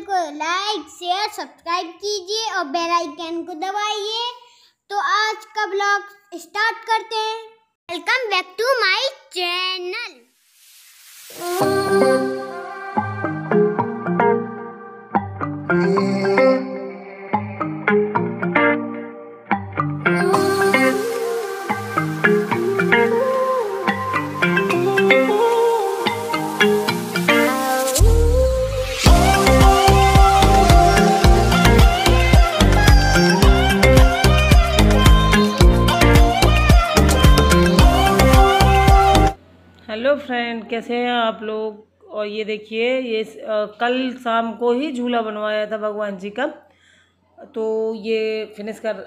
को like share subscribe कीजिए और बेल आइकन को दबाइए। तो आज का ब्लॉग स्टार्ट करते हैं। Welcome back to my channel कैसे हैं आप लोग? और ये देखिए ये अ, कल शाम को ही झूला बनवाया था भगवान जी का। तो ये फिनिश कर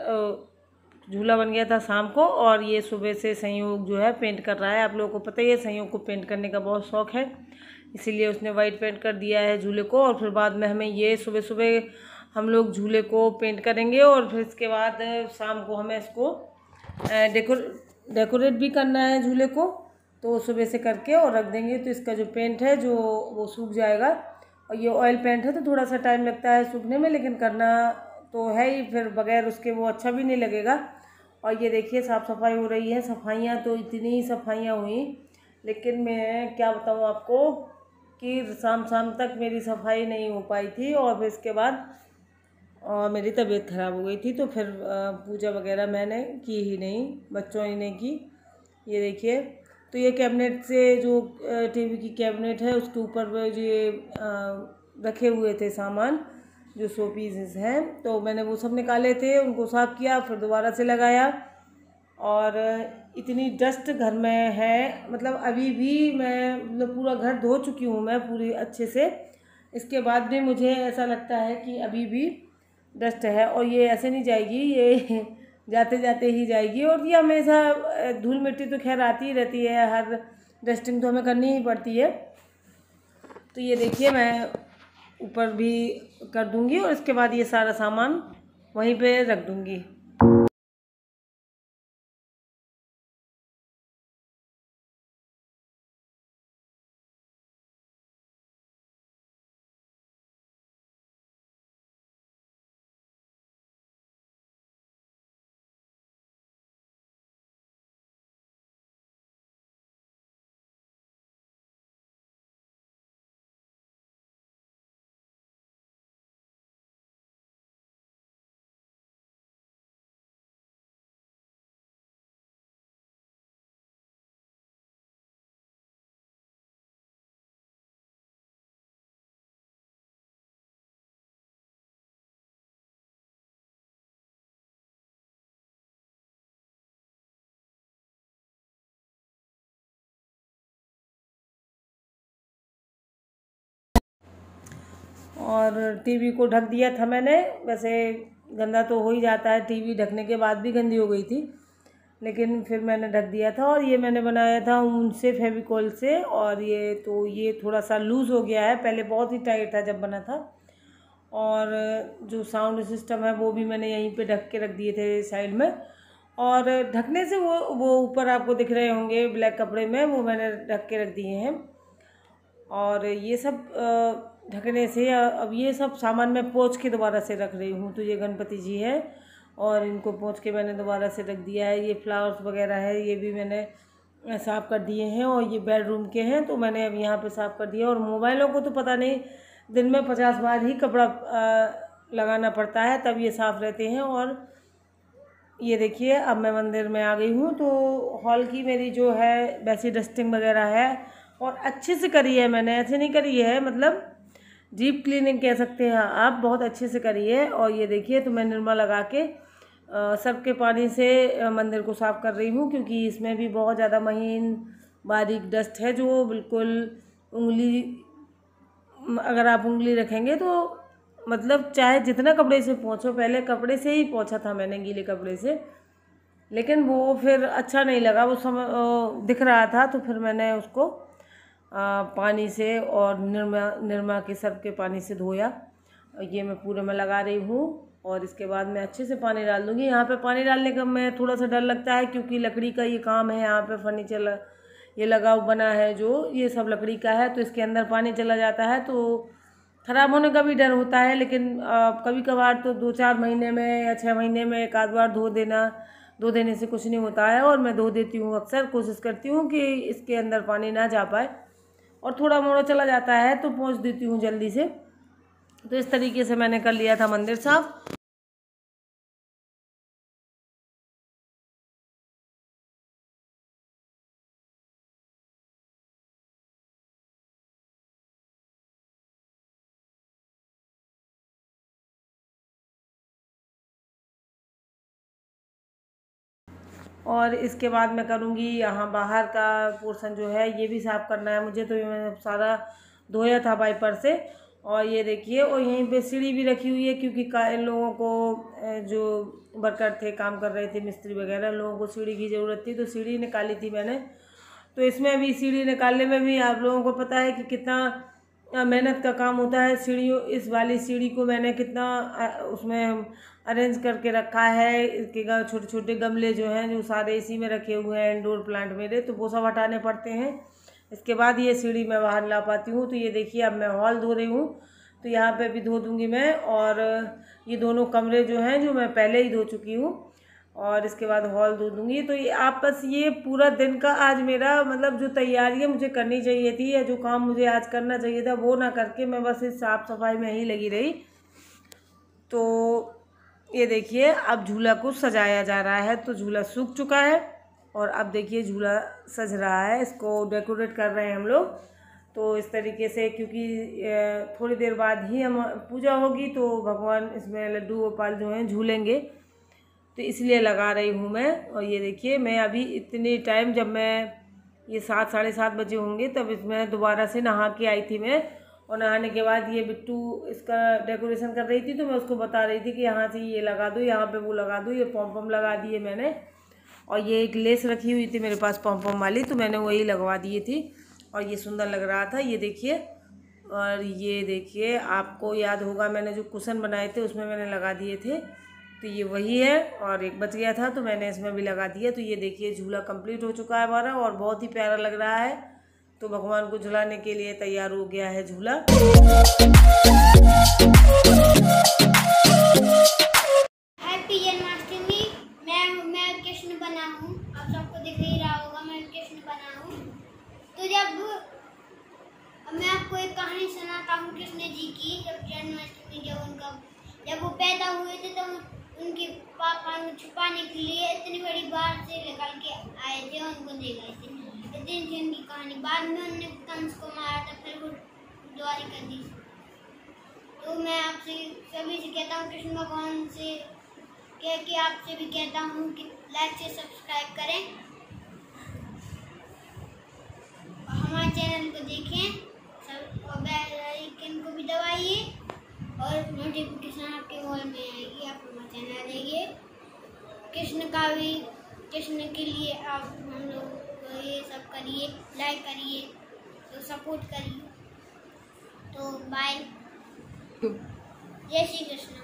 झूला बन गया था शाम को और ये सुबह से संयोग जो है पेंट कर रहा है। आप लोगों को पता ही है संयोग को पेंट करने का बहुत शौक है। इसीलिए उसने वाइट पेंट कर दिया है झूले को और फिर बाद में हमें ये सुबह सुबह हम लोग झूले को पेंट करेंगे और फिर इसके बाद शाम को हमें इसको डेकोर डेकोरेट भी करना है झूले को। तो सुबह से करके और रख देंगे। तो इसका जो पेंट है, जो वो सूख जाएगा, और ये ऑयल पेंट है तो थोड़ा सा टाइम लगता है सूखने में, लेकिन करना तो है ही, फिर बगैर उसके वो अच्छा भी नहीं लगेगा। और ये देखिए साफ़ सफ़ाई हो रही है, सफाइयाँ तो इतनी ही सफाइयाँ हुई। लेकिन मैं क्या बताऊँ आपको कि शाम शाम तक मेरी सफ़ाई नहीं हो पाई थी, और फिर इसके बाद और मेरी तबीयत ख़राब हो गई थी तो फिर पूजा वगैरह मैंने की ही नहीं, बच्चों ही ने की। ये देखिए तो ये कैबिनेट से जो टीवी की कैबिनेट है, उसके ऊपर जो ये रखे हुए थे सामान, जो शो पीसेस हैं। तो मैंने वो सब निकाले थे, उनको साफ़ किया, फिर दोबारा से लगाया। और इतनी डस्ट घर में है मतलब अभी भी मैं मतलब पूरा घर धो चुकी हूँ मैं पूरी अच्छे से। इसके बाद भी मुझे ऐसा लगता है कि अभी भी डस्ट है, और ये ऐसे नहीं जाएगी, ये जाते जाते ही जाएगी और ये हमेशा धूल मिट्टी तो खैर आती ही रहती है, हर डस्टिंग तो हमें करनी ही पड़ती है। तो ये देखिए मैं ऊपर भी कर दूँगी और इसके बाद ये सारा सामान वहीं पे रख दूँगी। और टीवी को ढक दिया था मैंने। वैसे गंदा तो हो ही जाता है टीवी ढकने के बाद भी गंदी हो गई थी लेकिन फिर मैंने ढक दिया था और ये मैंने बनाया था ऊन से फेविकोल से और ये तो ये थोड़ा सा लूज़ हो गया है। पहले बहुत ही टाइट था जब बना था और जो साउंड सिस्टम है वो भी मैंने यहीं पे ढक के रख दिए थे साइड में। और ढकने से वो वो ऊपर आपको दिख रहे होंगे ब्लैक कपड़े में वो मैंने ढक के रख दिए हैं। और ये सब अ, ढकने से अब ये सब सामान मैं पोंछ के दोबारा से रख रही हूँ। तो ये गणपति जी है और इनको पोंछ के मैंने दोबारा से रख दिया है। ये फ्लावर्स वगैरह है, ये भी मैंने साफ़ कर दिए हैं और ये बेडरूम के हैं। तो मैंने अब यहाँ पे साफ़ कर दिया और मोबाइलों को तो पता नहीं, दिन में पचास बार ही कपड़ा लगाना पड़ता है, तब ये साफ़ रहते हैं। और ये देखिए, अब मैं मंदिर में आ गई हूँ। तो हॉल की मेरी जो है, वैसी डस्टिंग वगैरह है और अच्छे से करी है मैंने। ऐसे नहीं करी है मतलब डीप क्लीनिंग कह सकते हैं। आप बहुत अच्छे से करिए और ये देखिए तो मैं निरमा लगा के सर्फ के पानी से मंदिर को साफ़ कर रही हूँ, क्योंकि इसमें भी बहुत ज़्यादा महीन बारीक डस्ट है जो बिल्कुल उंगली अगर आप उंगली रखेंगे तो मतलब चाहे जितना कपड़े से पहुँचो, पहले कपड़े से ही पहुँचा था मैंने, गीले कपड़े से। लेकिन वो फिर अच्छा नहीं लगा, वो समय दिख रहा था तो फिर मैंने उसको पानी से और निरमा निरमा के सर्फ के पानी से धोया। ये मैं पूरे में लगा रही हूँ और इसके बाद मैं अच्छे से पानी डाल दूँगी। यहाँ पे पानी डालने का मैं थोड़ा सा डर लगता है क्योंकि लकड़ी का ये काम है। यहाँ पे फर्नीचर ये लगा बना है जो, ये सब लकड़ी का है तो इसके अंदर पानी चला जाता है तो ख़राब होने का भी डर होता है। लेकिन कभी कभार तो दो चार महीने में या छः महीने में एक आध बार धो देना, धो देने से कुछ नहीं होता है। और मैं धो देती हूँ अक्सर, कोशिश करती हूँ कि इसके अंदर पानी ना जा पाए। और थोड़ा मोड़ा चला जाता है तो पहुँच देती हूँ जल्दी से। तो इस तरीके से मैंने कर लिया था मंदिर साफ़। और इसके बाद मैं करूँगी यहाँ बाहर का पोर्सन जो है, ये भी साफ़ करना है मुझे तो मैंने सारा धोया था वाइपर से। और ये देखिए, और यहीं पे सीढ़ी भी रखी हुई है क्योंकि इन लोगों को जो वर्कर थे, काम कर रहे थे, मिस्त्री वगैरह लोगों को सीढ़ी की ज़रूरत थी तो सीढ़ी निकाली थी मैंने। तो इसमें भी, सीढ़ी निकालने में भी आप लोगों को पता है कि कितना मेहनत का काम होता है। सीढ़ियों, इस वाली सीढ़ी को मैंने कितना उसमें अरेंज करके रखा है। इसके छोटे छोटे गमले जो हैं, जो सारे इसी में रखे हुए हैं इंडोर प्लांट मेरे तो वो सब हटाने पड़ते हैं। इसके बाद ये सीढ़ी मैं बाहर ला पाती हूँ। तो ये देखिए, अब मैं हॉल धो रही हूँ। तो यहाँ पे भी धो दूँगी मैं और ये दोनों कमरे जो हैं, जो मैं पहले ही धो चुकी हूँ। और इसके बाद हॉल धो दूँगी। तो ये आप बस ये पूरा दिन का आज मेरा मतलब जो तैयारियाँ मुझे करनी चाहिए थी या जो काम मुझे आज करना चाहिए था, वो ना करके मैं बस इस साफ़ सफ़ाई में ही लगी रही। तो ये देखिए, अब झूला को सजाया जा रहा है तो झूला सूख चुका है और अब देखिए झूला सज रहा है, इसको डेकोरेट कर रहे हैं हम लोग। तो इस तरीके से क्योंकि थोड़ी देर बाद ही हम पूजा होगी तो भगवान इसमें लड्डू गोपाल जो हैं झूलेंगे। तो इसलिए लगा रही हूँ मैं। और ये देखिए, मैं अभी इतने टाइम जब मैं ये सात, साढ़े सात बजे होंगे, तब इसमें दोबारा से नहा के आई थी मैं। और नहाने के बाद ये बिट्टू इसका डेकोरेशन कर रही थी तो मैं उसको बता रही थी कि यहाँ से ये लगा दो, यहाँ पे वो लगा दो, ये पॉम पम लगा दिए मैंने। और ये एक लेस रखी हुई थी मेरे पास पॉम पम वाली तो मैंने वही लगवा दिए थी। और ये सुंदर लग रहा था, ये देखिए। और ये देखिए, आपको याद होगा मैंने जो कुशन बनाए थे, उसमें मैंने लगा दिए थे। तो ये वही है और एक बच गया था तो मैंने इसमें भी लगा दिया। तो ये देखिए, झूला कंप्लीट हो चुका है हमारा और बहुत ही प्यारा लग रहा है। तो भगवान को झुलाने के लिए तैयार हो गया है झूला। जन्माष्टमी सबको दिख ही रहा होगा तो कहानी सुनाता हूँ कृष्ण जी की, जब जन्माष्टमी जब उनका, जब वो पैदा हुए थे तो उनके पापा को छुपाने के लिए इतनी बड़ी बात से निकल के आए थे, उनको दे गए थे। इतनी थी उनकी कहानी। बाद में उन्होंने कंस को मारा था, फिर वो द्वारी कर दी। तो मैं आपसे सभी से कहता हूँ, कृष्ण भगवान से कह के आपसे भी कहता हूँ कि लाइक से सब्सक्राइब करें। हमारे चैनल को देखें, सब और बेल आइकन को भी दबाइए और नोटिफिकेशन आपके वॉल में आएगी। आप चैनल देखिए कृष्ण का भी कृष्ण के लिए आप हम लोग ये सब करिए लाइक करिए तो सपोर्ट करिए। तो बाय जय श्री कृष्ण।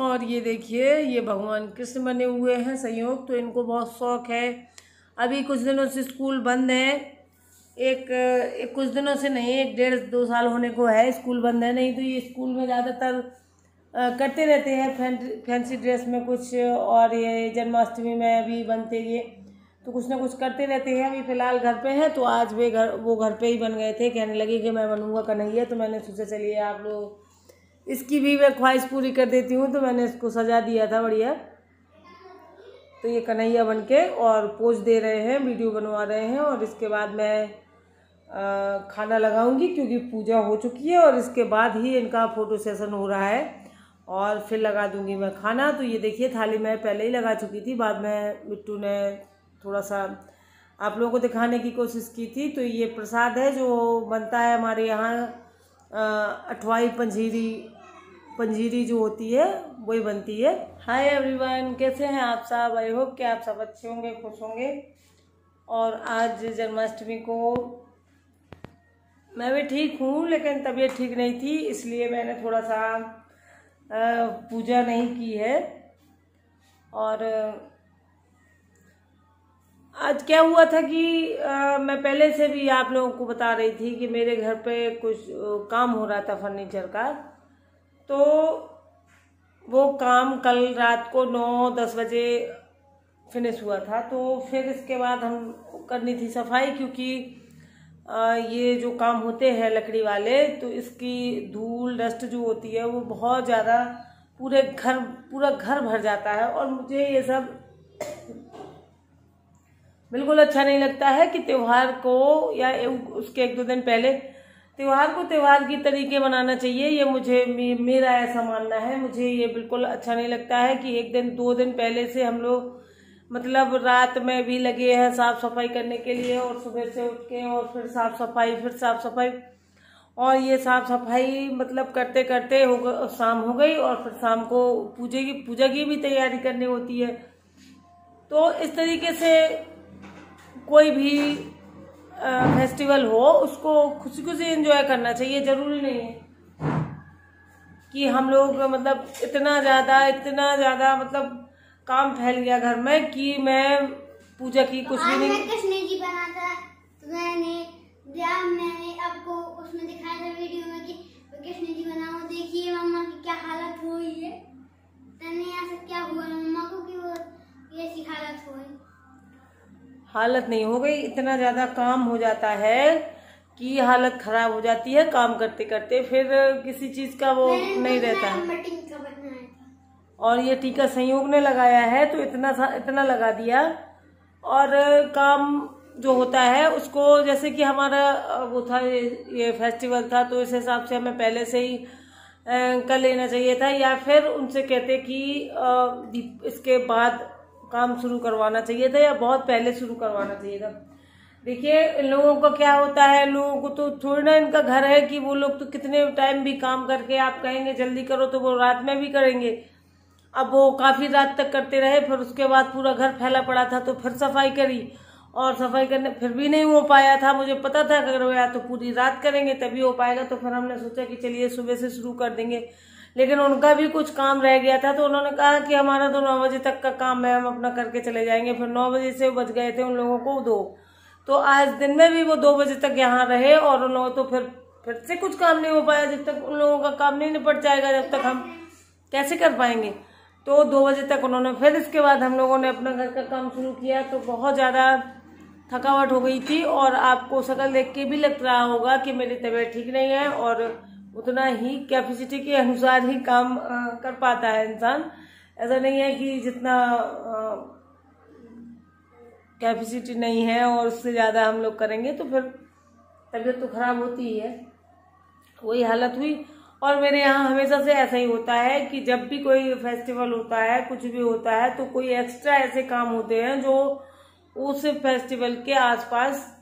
और ये देखिए ये भगवान कृष्ण बने हुए हैं संयोग तो इनको बहुत शौक है। अभी कुछ दिनों से स्कूल बंद है। एक, एक कुछ दिनों से नहीं एक डेढ़ दो साल होने को है स्कूल बंद है। नहीं तो ये स्कूल में ज़्यादातर करते रहते हैं फैंसी ड्रेस में कुछ, और ये जन्माष्टमी में भी बनते ये तो कुछ ना कुछ करते रहते हैं। अभी फ़िलहाल घर पे हैं तो आज वे घर वो घर पे ही बन गए थे। कहने लगे कि मैं बनूँगा कन्हैया तो मैंने सोचा, चलिए आप लोग इसकी भी मैं ख्वाहिश पूरी कर देती हूँ तो मैंने इसको सजा दिया था, बढ़िया। तो ये कन्हैया बन के और पोज दे रहे हैं, वीडियो बनवा रहे हैं, और इसके बाद मैं खाना लगाऊँगी, क्योंकि पूजा हो चुकी है, और इसके बाद ही इनका फ़ोटो सेशन हो रहा है। और फिर लगा दूँगी मैं खाना। तो ये देखिए, थाली मैं पहले ही लगा चुकी थी, बाद में मिट्टू ने थोड़ा सा आप लोगों को दिखाने की कोशिश की थी। तो ये प्रसाद है जो बनता है हमारे यहाँ अठवाई पंजीरी पंजीरी जो होती है, वही बनती है। हाय एवरीवन कैसे हैं आप सब? आई होप कि आप सब अच्छे होंगे, खुश होंगे। और आज जन्माष्टमी को मैं भी ठीक हूँ, लेकिन तबीयत ठीक नहीं थी, इसलिए मैंने थोड़ा सा पूजा नहीं की है। और आज क्या हुआ था कि आ, मैं पहले से भी आप लोगों को बता रही थी कि मेरे घर पे कुछ काम हो रहा था फर्नीचर का। तो वो काम कल रात को नौ दस बजे फिनिश हुआ था। तो फिर इसके बाद हम करनी थी सफ़ाई क्योंकि ये जो काम होते हैं लकड़ी वाले तो इसकी धूल, डस्ट जो होती है, वो बहुत ज़्यादा पूरे घर, पूरा घर भर जाता है। और मुझे ये सब बिल्कुल अच्छा नहीं लगता है कि त्यौहार को या उसके एक दो दिन पहले त्यौहार को त्यौहार की तरीके बनाना चाहिए। ये मुझे मेरा ऐसा मानना है। मुझे ये बिल्कुल अच्छा नहीं लगता है कि एक दिन, दो दिन पहले से हम लोग मतलब रात में भी लगे हैं साफ़ सफ़ाई करने के लिए और सुबह से उठ के और फिर साफ़ सफ़ाई, फिर साफ़ सफ़ाई। और ये साफ़ सफ़ाई मतलब करते करते हो शाम हो गई और फिर शाम को पूजे की, पूजा की भी तैयारी करनी होती है। तो इस तरीके से कोई भी फेस्टिवल हो, उसको खुशी खुशी एंजॉय करना चाहिए, ज़रूरी नहीं है। कि हम लोग मतलब इतना ज़्यादा इतना ज़्यादा मतलब काम फैल गया घर में कि मैं पूजा की कुछ भी नहीं कृष्ण जी बना था। तो मैंने मैंने आपको उसमें दिखाया था वीडियो में कि कृष्ण जी बनाओ देखिए मम्मा की क्या हालत हुई है। तने ऐसा क्या हुआ मम्मा को कि वो ऐसी हालत हुई? हालत नहीं हो गई। इतना ज़्यादा काम हो जाता है कि हालत खराब हो जाती है काम करते करते फिर किसी चीज़ का वो नहीं रहता। है। और ये टीका संयोग ने लगाया है तो इतना इतना लगा दिया। और काम जो होता है, उसको जैसे कि हमारा वो था, ये फेस्टिवल था तो इस हिसाब से हमें पहले से ही कर लेना चाहिए था, या फिर उनसे कहते कि इसके बाद काम शुरू करवाना चाहिए था, या बहुत पहले शुरू करवाना चाहिए था। देखिए, इन लोगों का क्या होता है, लोगों को तो थोड़ी ना इनका घर है कि वो लोग तो कितने टाइम भी काम करके आप कहेंगे, जल्दी करो तो वो रात में भी करेंगे। अब वो काफ़ी रात तक करते रहे, फिर उसके बाद पूरा घर फैला पड़ा था तो फिर सफ़ाई करी। और सफ़ाई करने, फिर भी नहीं हो पाया था। मुझे पता था अगर वो या तो पूरी रात करेंगे, तभी हो पाएगा। तो फिर हमने सोचा कि चलिए सुबह से शुरू कर देंगे। लेकिन उनका भी कुछ काम रह गया था तो उन्होंने कहा कि हमारा तो नौ बजे तक का काम है, हम अपना करके चले जाएँगे। फिर नौ बजे से बच गए थे उन लोगों को दो। तो आज दिन में भी वो दो बजे तक यहाँ रहे और उन लोगों तो फिर फिर से कुछ काम नहीं हो पाया। जब तक उन लोगों का काम नहीं निपट जाएगा, जब तक हम कैसे कर पाएँगे? तो दो बजे तक उन्होंने, फिर इसके बाद हम लोगों ने अपना घर का काम शुरू किया तो बहुत ज़्यादा थकावट हो गई थी और आपको शकल देख के भी लग रहा होगा कि मेरी तबीयत ठीक नहीं है और उतना ही कैपेसिटी के अनुसार ही काम कर पाता है इंसान। ऐसा नहीं है कि जितना कैपेसिटी नहीं है और उससे ज़्यादा हम लोग करेंगे तो फिर तबीयत तो खराब होती ही है। वही हालत हुई और मेरे यहाँ हमेशा से ऐसा ही होता है कि जब भी कोई फेस्टिवल होता है, कुछ भी होता है तो कोई एक्स्ट्रा ऐसे काम होते हैं जो उस फेस्टिवल के आसपास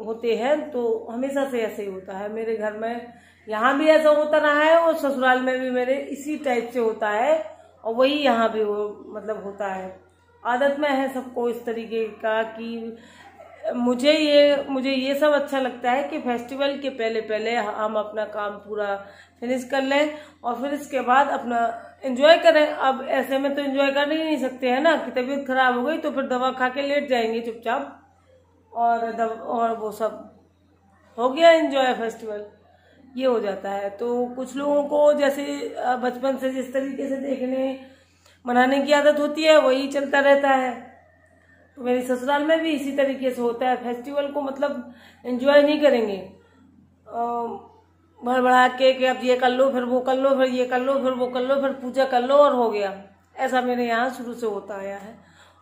होते हैं। तो हमेशा से ऐसे ही होता है। मेरे घर में यहाँ भी ऐसा होता रहा है और ससुराल में भी मेरे इसी टाइप से होता है और वही यहाँ भी हो मतलब होता है। आदत में है सबको इस तरीके का कि मुझे ये मुझे ये सब अच्छा लगता है कि फेस्टिवल के पहले पहले हम अपना काम पूरा फिनिश कर लें और फिर इसके बाद अपना एंजॉय करें। अब ऐसे में तो एंजॉय कर ही नहीं सकते, हैं ना? कि तबीयत खराब हो गई तो फिर दवा खा के लेट जाएँगे चुपचाप। और दव, और वो सब। हो गया एंजॉय फेस्टिवल ये हो जाता है। तो कुछ लोगों को जैसे, बचपन से जिस तरीके से देखने, मनाने की आदत होती है, वही चलता रहता है। तो मेरी ससुराल में भी इसी तरीके से होता है। फेस्टिवल को मतलब एंजॉय नहीं करेंगे। भर के कि अब ये कर लो, फिर वो कर लो, फिर ये कर लो, फिर वो कर लो, फिर पूजा कर लो और हो गया। ऐसा मेरे यहाँ शुरू से होता आया है।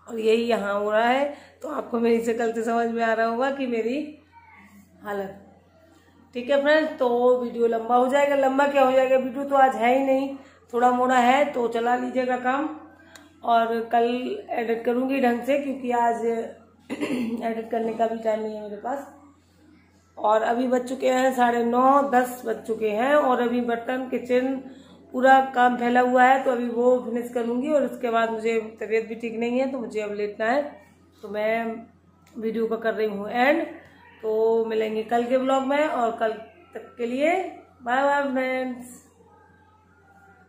और यही यहाँ हो रहा है। तो आपको मेरी से समझ में आ रहा होगा कि मेरी हालत। ठीक है फ्रेंड्स तो वीडियो लंबा हो जाएगा। लंबा क्या हो जाएगा? वीडियो तो आज है ही नहीं। थोड़ा मोड़ा है तो चला लीजिएगा काम। और कल एडिट करूँगी ढंग से, क्योंकि आज एडिट करने का भी टाइम नहीं है मेरे पास। और अभी बज चुके हैं साढ़े नौ, दस बज चुके हैं और अभी बर्तन किचन पूरा काम फैला हुआ है तो अभी वो फिनिश करूँगी और उसके बाद मुझे तबीयत भी ठीक नहीं है तो मुझे अब लेटना है। तो मैं वीडियो का कर रही हूँ एंड तो मिलेंगे कल के ब्लॉग में और कल तक के लिए बाय बाय फ्रेंड्स